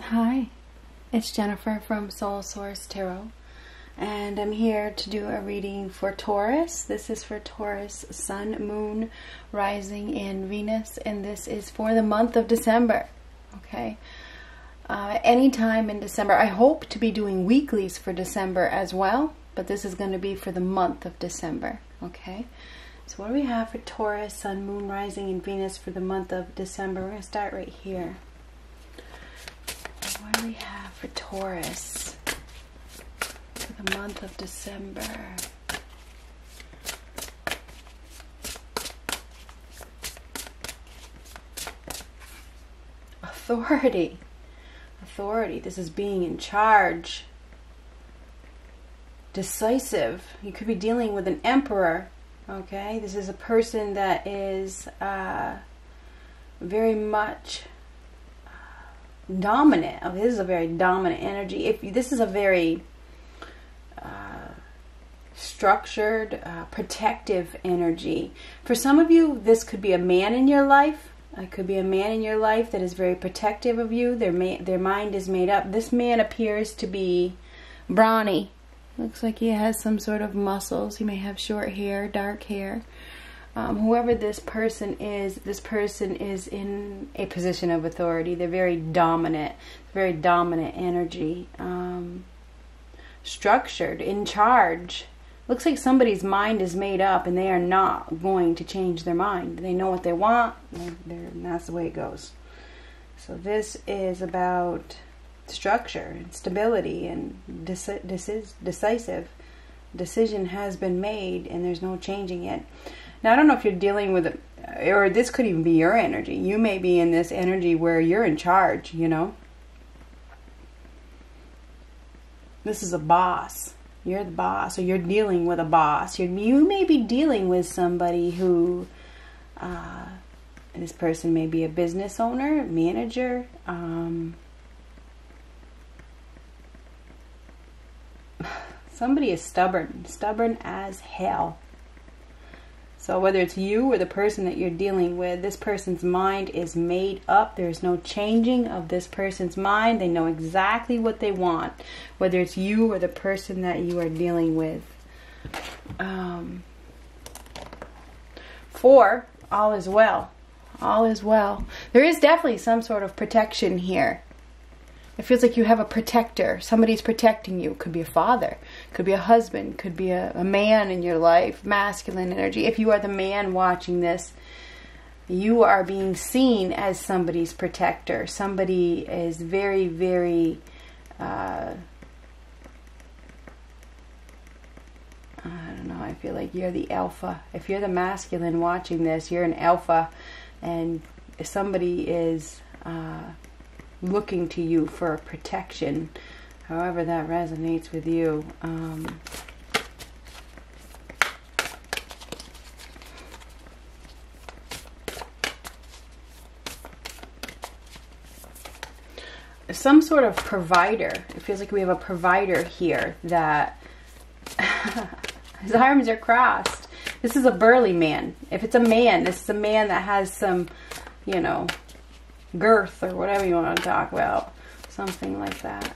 Hi, it's Jennifer from Soul Source Tarot, and I'm here to do a reading for Taurus. This is for Taurus, Sun, Moon, Rising, in Venus, and this is for the month of December. Okay, uh, anytime in December. I hope to be doing weeklies for December as well, but this is going to be for the month of December. Okay, so what do we have for Taurus, Sun, Moon, Rising, and Venus for the month of December? We're going to start right here. What do we have for Taurus for the month of December? Authority. Authority. This is being in charge. Decisive. You could be dealing with an emperor. Okay? This is a person that is uh, very much dominant. This is a very dominant energy. If this is a very uh, structured, uh, protective energy. For some of you, this could be a man in your life. It could be a man in your life that is very protective of you. Their their mind is made up. This man appears to be brawny. Looks like he has some sort of muscles. He may have short hair, dark hair um, whoever this person is, this person is in a position of authority. They're very dominant, very dominant energy, um, structured, in charge. Looks like somebody's mind is made up and they are not going to change their mind. They know what they want, and that's the way it goes. So, this is about structure and stability and decisive decision has been made and there's no changing it. Now, I don't know if you're dealing with it, or this could even be your energy. You may be in this energy where you're in charge, you know. This is a boss. You're the boss, or you're dealing with a boss. You're, you may be dealing with somebody who, uh, this person may be a business owner, manager, um, somebody is stubborn, stubborn as hell. So whether it's you or the person that you're dealing with, this person's mind is made up. There's no changing of this person's mind. They know exactly what they want, whether it's you or the person that you are dealing with. Um, four, all is well. All is well. There is definitely some sort of protection here. It feels like you have a protector. Somebody's protecting you. Could be a father, could be a husband, could be a, a man in your life, masculine energy. If you are the man watching this, you are being seen as somebody's protector. Somebody is very, very. Uh, I don't know. I feel like you're the alpha. If you're the masculine watching this, you're an alpha, and somebody is. Uh, looking to you for protection, however that resonates with you. Um, some sort of provider. It feels like we have a provider here that his arms are crossed. This is a burly man. If it's a man, this is a man that has some, you know, girth or whatever you want to talk about. Something like that.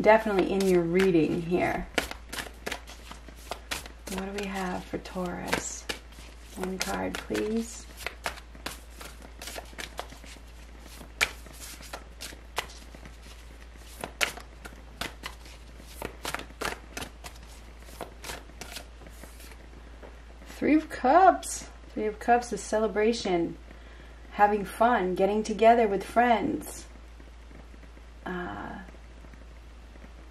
Definitely in your reading here. What do we have for Taurus? One card, please. Three of Cups. Three of Cups is celebration having fun, getting together with friends. Uh,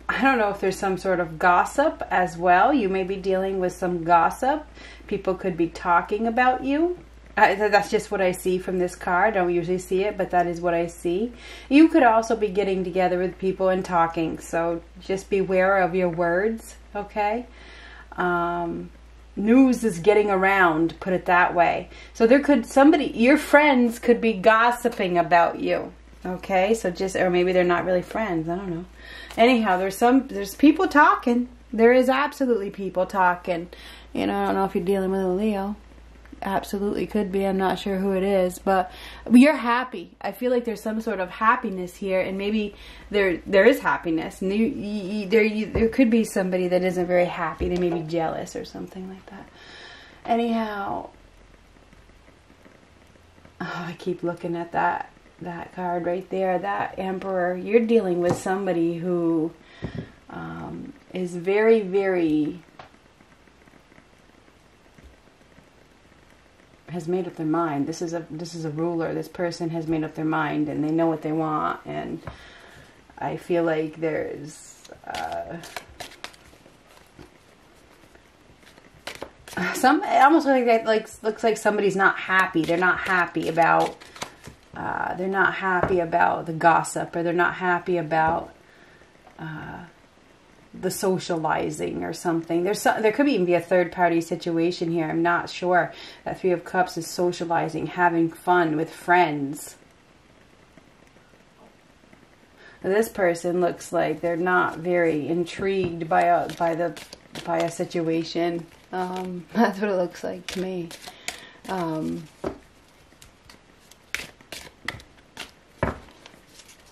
I don't know if there's some sort of gossip as well. You may be dealing with some gossip. People could be talking about you. That's just what I see from this card. I don't usually see it, but that is what I see. You could also be getting together with people and talking, so just beware of your words, okay? Um, news is getting around, put it that way. So there could somebody, your friends could be gossiping about you. Okay, so just, or maybe they're not really friends. I don't know. Anyhow, there's some, there's people talking. There is absolutely people talking. You know, I don't know if you're dealing with a Leo. Absolutely could be. I'm not sure who it is, but you're happy. I feel like there's some sort of happiness here, and maybe there there is happiness, and you, you, there you, there could be somebody that isn't very happy. They may be jealous or something like that. Anyhow, oh, I keep looking at that that card right there. That Emperor. You're dealing with somebody who um, is very very has made up their mind. This is a this is a ruler. This person has made up their mind, and they know what they want. And I feel like there's uh, some. It almost like that. Like looks like somebody's not happy. They're not happy about. Uh, they're not happy about the gossip, or they're not happy about. Uh, the socializing or something. There's some, there could even be a third party situation here. I'm not sure. That Three of Cups is socializing, having fun with friends. This person looks like they're not very intrigued by a by the by a situation. Um, that's what it looks like to me. Um,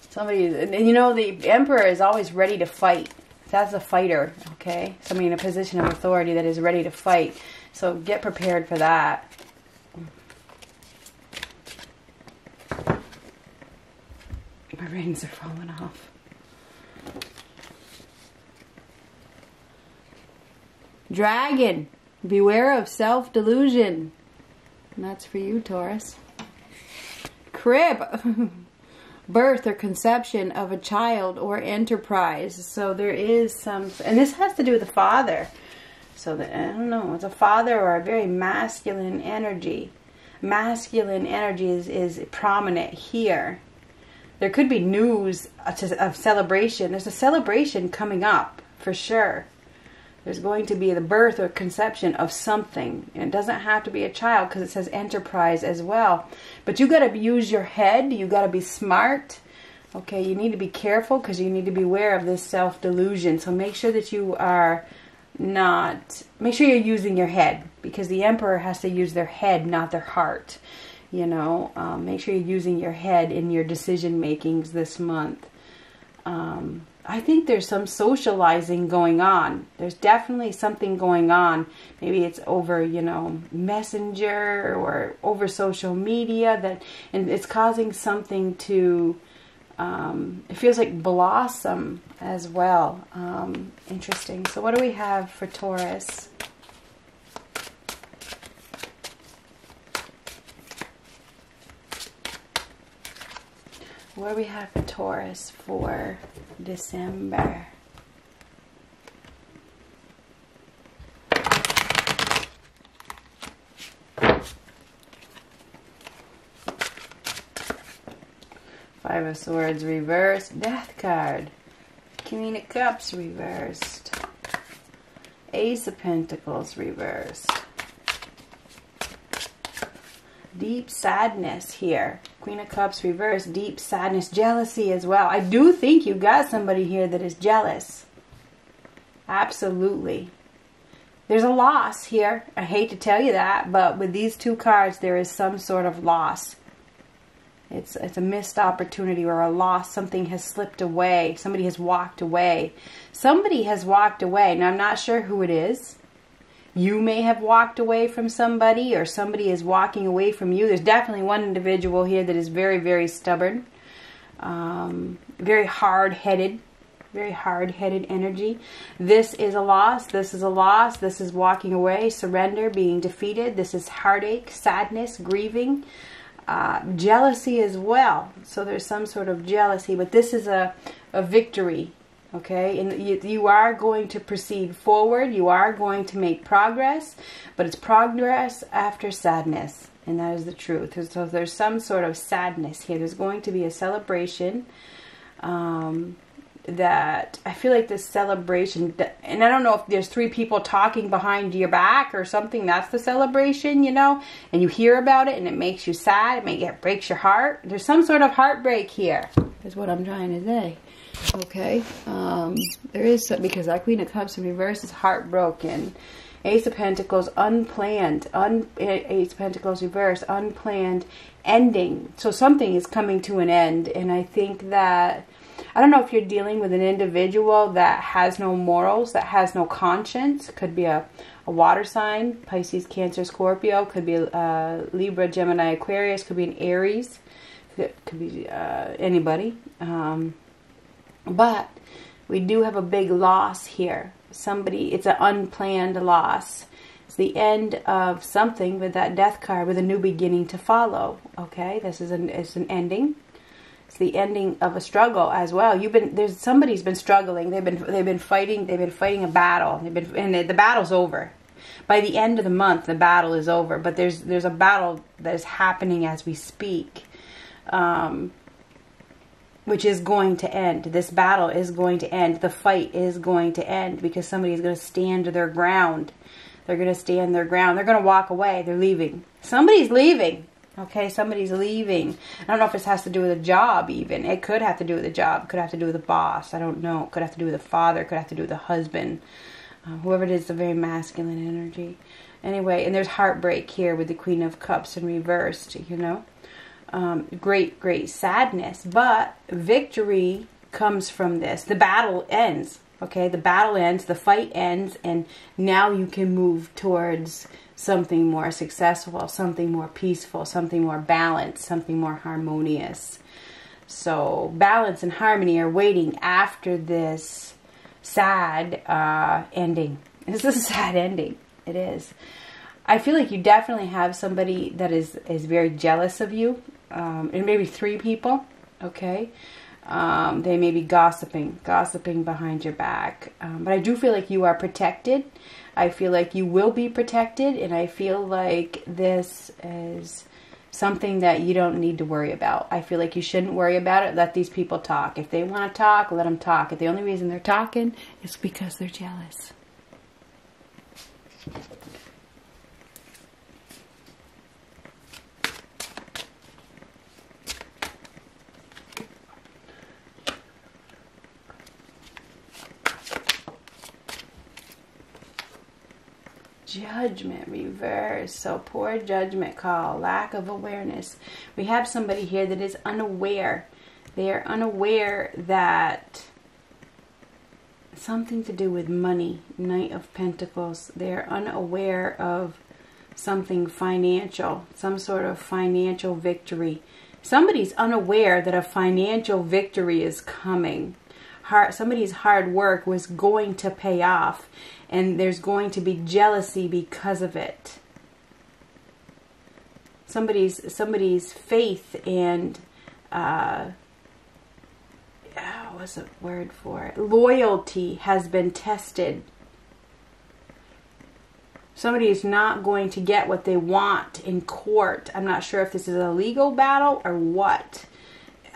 somebody, and you know, the emperor is always ready to fight that's a fighter, okay? Somebody in a position of authority that is ready to fight. So get prepared for that. My rings are falling off. Dragon, beware of self delusion. And that's for you, Taurus. Crib. birth or conception of a child or enterprise. So there is some, and this has to do with the father. So that, I don't know, it's a father or a very masculine energy. Masculine energy is, is prominent here. There could be news of celebration. There's a celebration coming up for sure. There's going to be the birth or conception of something. And it doesn't have to be a child because it says enterprise as well. But you got to use your head. You got to be smart. Okay, you need to be careful because you need to be aware of this self delusion. So make sure that you are not, make sure you're using your head because the emperor has to use their head, not their heart. You know, um, make sure you're using your head in your decision makings this month. Um, I think there's some socializing going on. There's definitely something going on. Maybe it's over, you know, messenger or over social media that, and it's causing something to, um, it feels like blossom as well. Um, interesting. So what do we have for Taurus? Do we have Taurus for December? Five of Swords reversed. Death card. Queen of Cups reversed. Ace of Pentacles reversed. Deep sadness here. Queen of Cups reverse, deep sadness, jealousy as well. I do think you got somebody here that is jealous. Absolutely. There's a loss here. I hate to tell you that, but with these two cards, there is some sort of loss. It's, it's a missed opportunity or a loss. Something has slipped away. Somebody has walked away. Somebody has walked away. Now, I'm not sure who it is. You may have walked away from somebody or somebody is walking away from you. There's definitely one individual here that is very, very stubborn, um, very hard-headed, very hard-headed energy. This is a loss. This is a loss. This is walking away, surrender, being defeated. This is heartache, sadness, grieving, uh, jealousy as well. So there's some sort of jealousy, but this is a, a victory okay and you, you are going to proceed forward you are going to make progress but it's progress after sadness and that is the truth so there's some sort of sadness here there's going to be a celebration um, that I feel like this celebration, and I don't know if there's three people talking behind your back or something. That's the celebration, you know, and you hear about it and it makes you sad. It, may, it breaks your heart. There's some sort of heartbreak here. Is what I'm trying to say. Okay, um, there is some, because that Queen of Cups in reverse is heartbroken. Ace of Pentacles, unplanned, un, Ace of Pentacles reverse, unplanned ending. So something is coming to an end. And I think that, I don't know if you're dealing with an individual that has no morals, that has no conscience. Could be a, a water sign, Pisces, Cancer, Scorpio. Could be a Libra, Gemini, Aquarius. Could be an Aries. Could be uh, anybody. Um, but we do have a big loss here somebody, it's an unplanned loss. It's the end of something with that death card with a new beginning to follow. Okay, this is an, it's an ending. It's the ending of a struggle as well. You've been there's somebody's been struggling. They've been they've been fighting. They've been fighting a battle. They've been and the battle's over. By the end of the month, the battle is over. But there's there's a battle that is happening as we speak. Um, which is going to end. This battle is going to end. The fight is going to end because somebody is going to stand their ground. They're going to stand their ground. They're going to walk away. They're leaving. Somebody's leaving. Okay, somebody's leaving. I don't know if this has to do with a job even. It could have to do with a job. Could have to do with a boss. I don't know. Could have to do with a father. Could have to do with a husband. Uh, whoever it is, a very masculine energy. Anyway, and there's heartbreak here with the Queen of Cups in reversed, you know um, great, great sadness. But victory comes from this. The battle ends. Okay, the battle ends, the fight ends, and now you can move towards something more successful, something more peaceful, something more balanced, something more harmonious. So, balance and harmony are waiting after this sad uh, ending. This is a sad ending. It is. I feel like you definitely have somebody that is is very jealous of you um, and maybe three people, okay? Um, they may be gossiping, gossiping behind your back. Um, but I do feel like you are protected. I feel like you will be protected, and I feel like this is something that you don't need to worry about. I feel like you shouldn't worry about it. Let these people talk. If they want to talk, let them talk. If the only reason they're talking is because they're jealous. Judgment reverse. So poor judgment call, lack of awareness. We have somebody here that is unaware. They are unaware that something to do with money, Knight of Pentacles. They are unaware of something financial, some sort of financial victory. Somebody's unaware that a financial victory is coming. Hard, somebody's hard work was going to pay off and there's going to be jealousy because of it. Somebody's somebody's faith and uh, what's the word for it? Loyalty has been tested. Somebody is not going to get what they want in court. I'm not sure if this is a legal battle or what.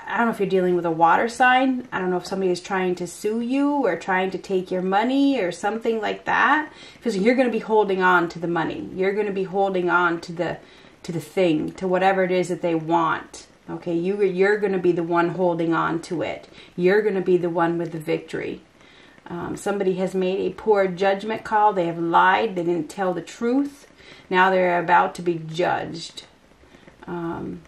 I don't know if you're dealing with a water sign. I don't know if somebody is trying to sue you or trying to take your money or something like that. Because you're going to be holding on to the money. You're going to be holding on to the to the thing, to whatever it is that they want. Okay, you you're going to be the one holding on to it. You're going to be the one with the victory. Um, somebody has made a poor judgment call. They have lied. They didn't tell the truth. Now they're about to be judged. Um,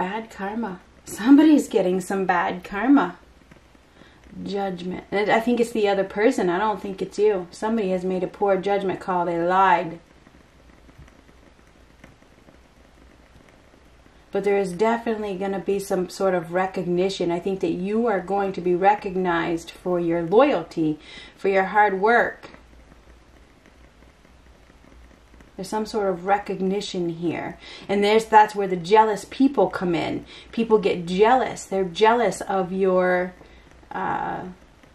bad karma. Somebody's getting some bad karma. Judgment. And I think it's the other person. I don't think it's you. Somebody has made a poor judgment call. They lied. But there is definitely going to be some sort of recognition. I think that you are going to be recognized for your loyalty, for your hard work, there's some sort of recognition here. And there's that's where the jealous people come in. People get jealous. They're jealous of your uh,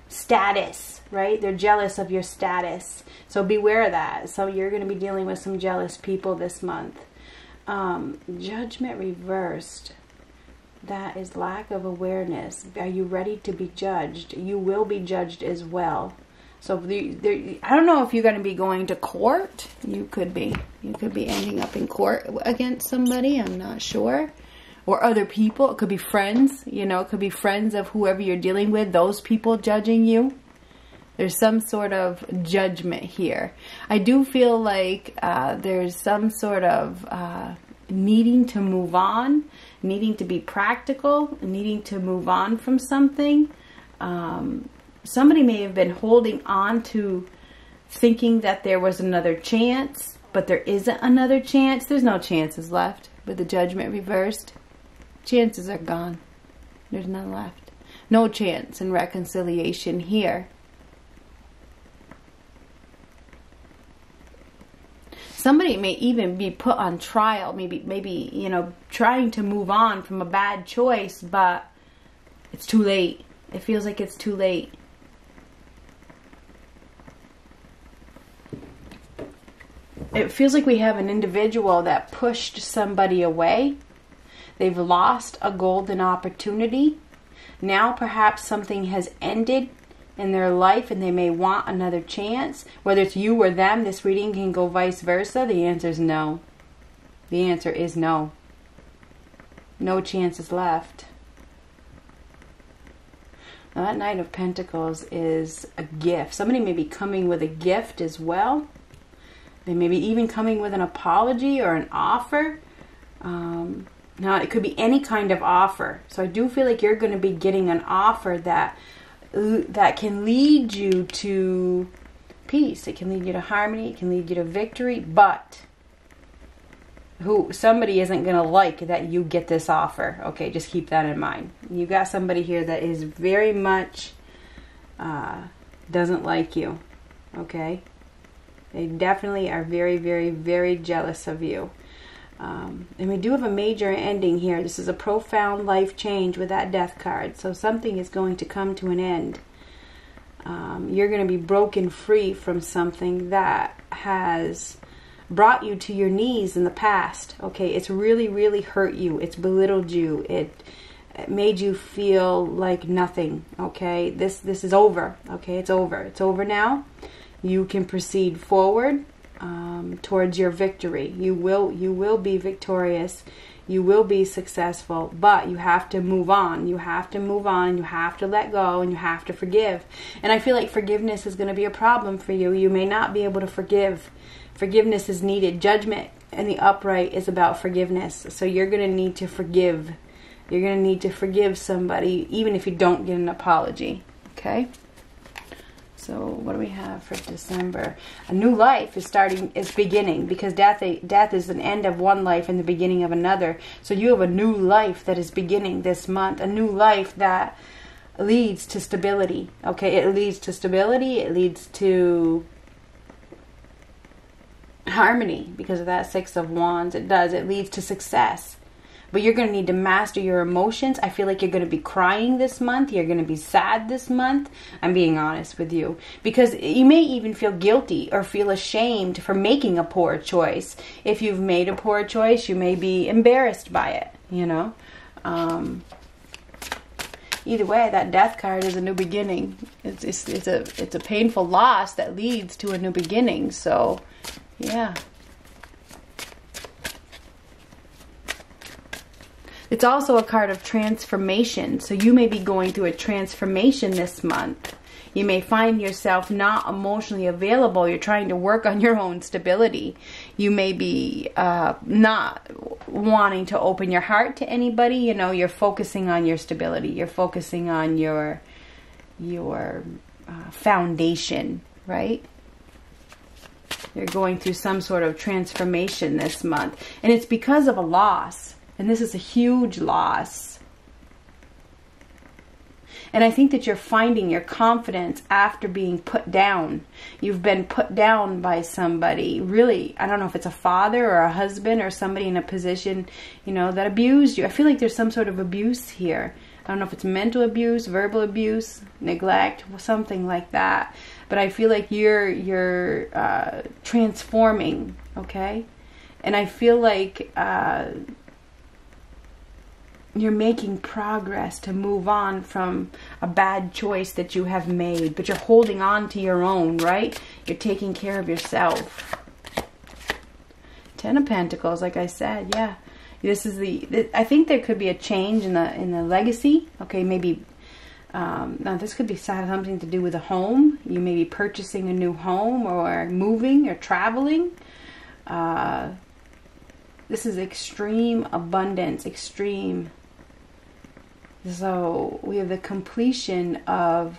status, right? They're jealous of your status. So beware of that. So you're going to be dealing with some jealous people this month. Um, judgment reversed. That is lack of awareness. Are you ready to be judged? You will be judged as well. So the, I don't know if you're going to be going to court. You could be. You could be ending up in court against somebody. I'm not sure. Or other people. It could be friends. You know, it could be friends of whoever you're dealing with. Those people judging you. There's some sort of judgment here. I do feel like uh, there's some sort of uh, needing to move on, needing to be practical, needing to move on from something. Um, somebody may have been holding on to thinking that there was another chance, but there isn't another chance. There's no chances left with the judgment reversed. Chances are gone. There's none left. No chance in reconciliation here. somebody may even be put on trial maybe maybe you know trying to move on from a bad choice but it's too late it feels like it's too late it feels like we have an individual that pushed somebody away they've lost a golden opportunity now perhaps something has ended in their life and they may want another chance, whether it's you or them, this reading can go vice versa. The answer is no. The answer is no. No chances left. Now, that Knight of Pentacles is a gift. Somebody may be coming with a gift as well. They may be even coming with an apology or an offer. Um, now, it could be any kind of offer. So I do feel like you're going to be getting an offer that that can lead you to peace. It can lead you to harmony. It can lead you to victory. But who somebody isn't going to like that you get this offer. Okay, just keep that in mind. You got somebody here that is very much uh, doesn't like you. Okay, they definitely are very, very, very jealous of you. Um, and we do have a major ending here. This is a profound life change with that death card. So something is going to come to an end. Um, you're going to be broken free from something that has brought you to your knees in the past. Okay, it's really, really hurt you. It's belittled you. It, it made you feel like nothing. Okay, this this is over. Okay, it's over. It's over now. You can proceed forward um, towards your victory. You will you will be victorious. You will be successful, but you have to move on. You have to move on. You have to let go and you have to forgive. And I feel like forgiveness is going to be a problem for you. You may not be able to forgive. Forgiveness is needed. Judgment and the upright is about forgiveness. So you're going to need to forgive. You're going to need to forgive somebody even if you don't get an apology. Okay? So what do we have for December? A new life is starting, is beginning because death, death is an end of one life and the beginning of another. So you have a new life that is beginning this month, a new life that leads to stability. Okay, it leads to stability. It leads to harmony because of that six of wands. It does. It leads to success but you're going to need to master your emotions. I feel like you're going to be crying this month. You're going to be sad this month. I'm being honest with you. Because you may even feel guilty or feel ashamed for making a poor choice. If you've made a poor choice, you may be embarrassed by it, you know. Um, either way, that death card is a new beginning. It's, it's, it's, a, it's a painful loss that leads to a new beginning. So, yeah. It's also a card of transformation. So you may be going through a transformation this month. You may find yourself not emotionally available. You're trying to work on your own stability. You may be uh, not wanting to open your heart to anybody. You know, you're focusing on your stability. You're focusing on your your uh, foundation, right? You're going through some sort of transformation this month, and it's because of a loss and this is a huge loss. And I think that you're finding your confidence after being put down. You've been put down by somebody. Really, I don't know if it's a father or a husband or somebody in a position, you know, that abused you. I feel like there's some sort of abuse here. I don't know if it's mental abuse, verbal abuse, neglect, something like that. But I feel like you're you're uh, transforming, okay? And I feel like uh, you're making progress to move on from a bad choice that you have made, but you're holding on to your own, right? You're taking care of yourself. Ten of Pentacles, like I said, yeah. This is the, I think there could be a change in the in the legacy. Okay, maybe Um, now, this could be something to do with a home. You may be purchasing a new home or moving or traveling. Uh, this is extreme abundance, extreme. So we have the completion of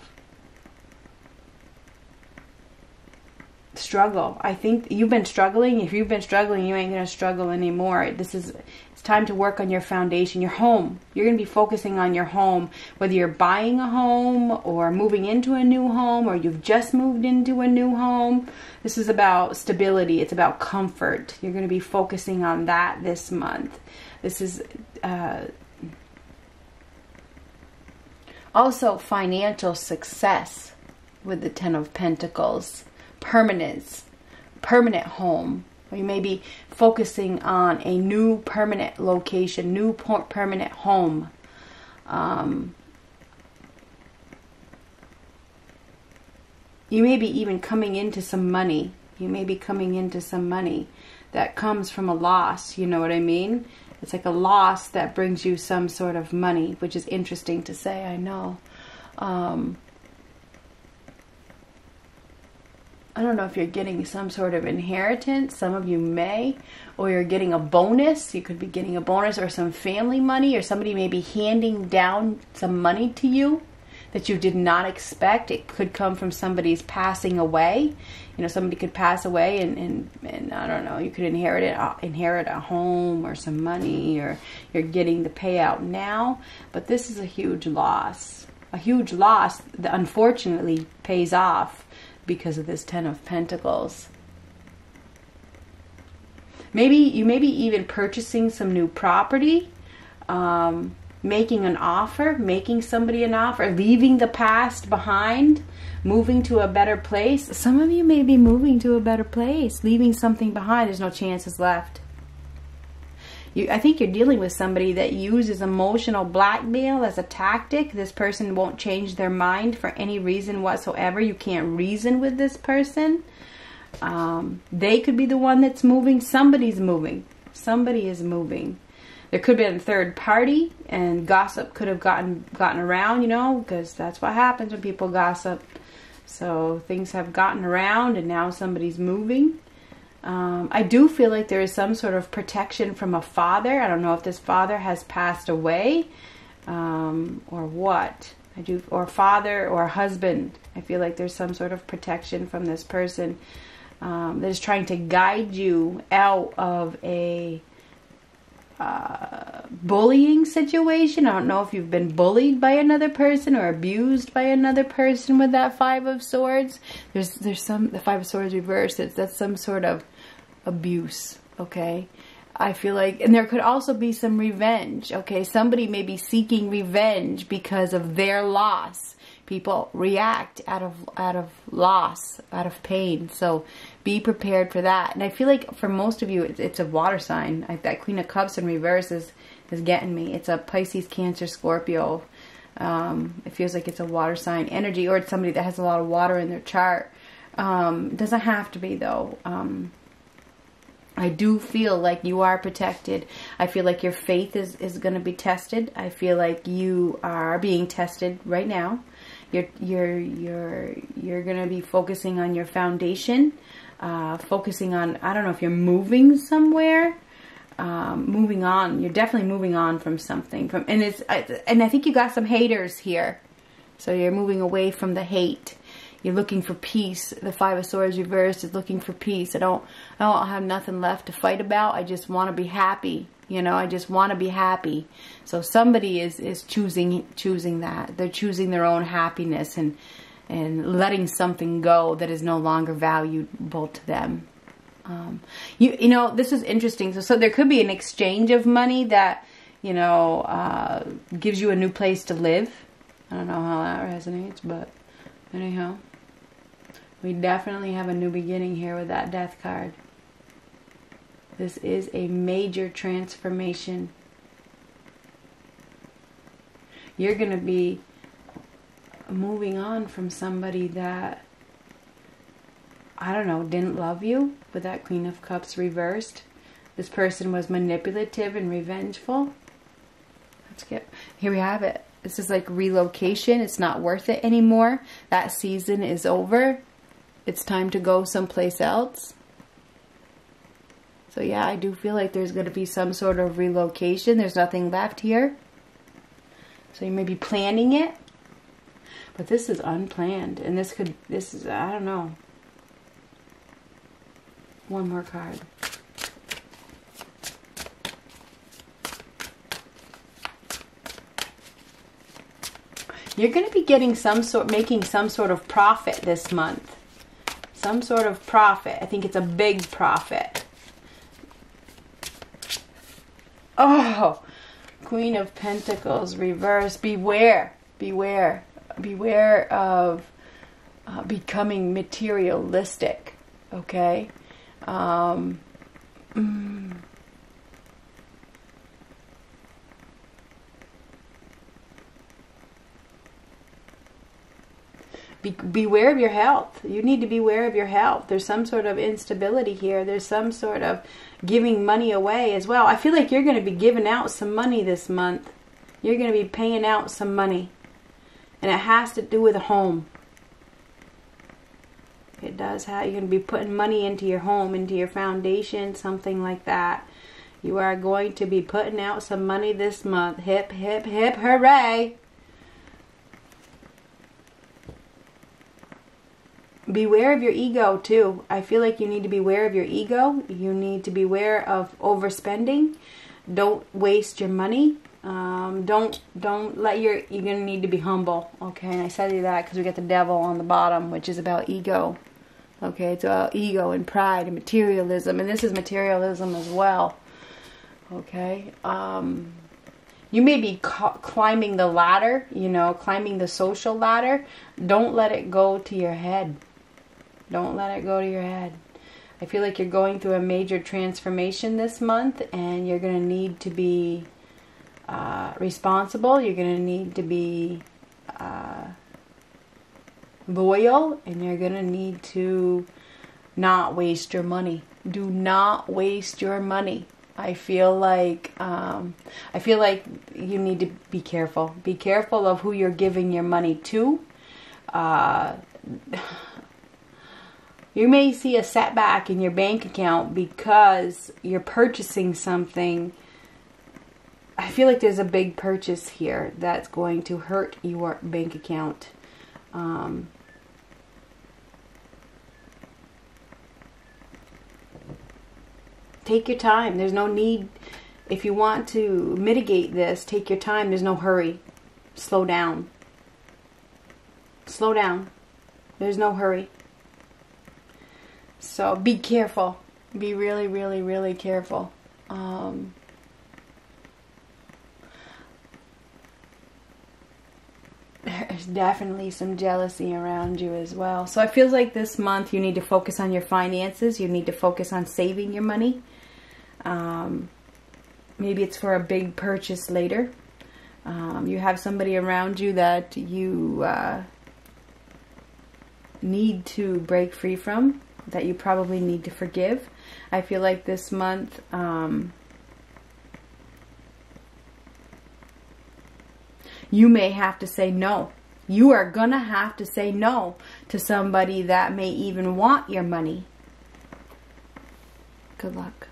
struggle. I think you've been struggling. If you've been struggling, you ain't going to struggle anymore. This is it's time to work on your foundation, your home. You're going to be focusing on your home, whether you're buying a home or moving into a new home or you've just moved into a new home. This is about stability. It's about comfort. You're going to be focusing on that this month. This is uh, also financial success with the Ten of Pentacles permanence, permanent home. You may be focusing on a new permanent location, new permanent home. Um, you may be even coming into some money. You may be coming into some money that comes from a loss. You know what I mean? It's like a loss that brings you some sort of money, which is interesting to say, I know. Um, I don't know if you're getting some sort of inheritance. Some of you may, or you're getting a bonus. You could be getting a bonus or some family money, or somebody may be handing down some money to you that you did not expect. It could come from somebody's passing away. You know, somebody could pass away, and, and, and I don't know. You could inherit it, uh, inherit a home or some money, or you're getting the payout now. But this is a huge loss. A huge loss that unfortunately pays off because of this Ten of Pentacles. Maybe you may be even purchasing some new property, um, making an offer, making somebody an offer, leaving the past behind, moving to a better place. Some of you may be moving to a better place, leaving something behind. There's no chances left. You, I think you're dealing with somebody that uses emotional blackmail as a tactic. This person won't change their mind for any reason whatsoever. You can't reason with this person. Um, they could be the one that's moving. Somebody's moving. Somebody is moving. There could be a third party, and gossip could have gotten gotten around. You know, because that's what happens when people gossip. So things have gotten around, and now somebody's moving. Um, I do feel like there is some sort of protection from a father. I don't know if this father has passed away um, or what. I do, or father or husband. I feel like there's some sort of protection from this person um, that is trying to guide you out of a uh, bullying situation. I don't know if you've been bullied by another person or abused by another person with that Five of Swords. There's there's some the Five of Swords reversed. It's that's some sort of abuse, okay? I feel like, and there could also be some revenge, okay? Somebody may be seeking revenge because of their loss. People react out of out of loss, out of pain. So be prepared for that. And I feel like for most of you, it's, it's a water sign. Like that Queen of Cups in reverse is is getting me. It's a Pisces, Cancer, Scorpio. Um, it feels like it's a water sign energy, or it's somebody that has a lot of water in their chart. Um, doesn't have to be though. Um, I do feel like you are protected. I feel like your faith is, is going to be tested. I feel like you are being tested right now. You're you're you're you're going to be focusing on your foundation, uh, focusing on I don't know if you're moving somewhere, um, moving on. You're definitely moving on from something. From and it's and I think you got some haters here, so you're moving away from the hate you're looking for peace. The Five of Swords reversed is looking for peace. I don't, I don't have nothing left to fight about. I just want to be happy. You know, I just want to be happy. So somebody is, is choosing, choosing that. They're choosing their own happiness and, and letting something go that is no longer valuable to them. Um, you, you know, this is interesting. So, so there could be an exchange of money that, you know, uh, gives you a new place to live. I don't know how that resonates, but anyhow. We definitely have a new beginning here with that death card. This is a major transformation. You're going to be moving on from somebody that, I don't know, didn't love you with that Queen of Cups reversed. This person was manipulative and revengeful. Let's get, here we have it. This is like relocation. It's not worth it anymore. That season is over. It's time to go someplace else. So yeah, I do feel like there's going to be some sort of relocation. There's nothing left here. So you may be planning it. But this is unplanned. And this could, this is, I don't know. One more card. You're going to be getting some sort, making some sort of profit this month. Some sort of profit. I think it's a big profit. Oh, Queen of Pentacles reverse. Beware, beware, beware of uh, becoming materialistic. Okay. Um, mm. Be, beware of your health. You need to beware of your health. There's some sort of instability here. There's some sort of giving money away as well. I feel like you're going to be giving out some money this month. You're going to be paying out some money. And it has to do with a home. It does have, you're going to be putting money into your home, into your foundation, something like that. You are going to be putting out some money this month. Hip, hip, hip, hooray! beware of your ego too. I feel like you need to beware of your ego. You need to beware of overspending. Don't waste your money. Um, don't don't let your you're gonna need to be humble. Okay, and I said you that because we got the devil on the bottom, which is about ego. Okay, it's about ego and pride and materialism, and this is materialism as well. Okay, um, you may be climbing the ladder, you know, climbing the social ladder. Don't let it go to your head. Don't let it go to your head. I feel like you're going through a major transformation this month and you're to need to be uh, responsible. You're going to need to be uh, loyal and you're going to need to not waste your money. Do not waste your money. I feel like um, I feel like you need to be careful. Be careful of who you're giving your money to. Uh, you may see a setback in your bank account because you're purchasing something. I feel like there's a big purchase here that's going to hurt your bank account. Um, take your time. There's no need, if you want to mitigate this, take your time. There's no hurry. Slow down. Slow down. There's no hurry. So be careful. Be really, really, really careful. Um, there's definitely some jealousy around you as well. So it feels like this month you need to focus on your finances. You need to focus on saving your money. Um, maybe it's for a big purchase later. Um, you have somebody around you that you uh, need to break free from that you probably need to forgive. I feel like this month, um, you may have to say no. You are going to have to say no to somebody that may even want your money. Good luck.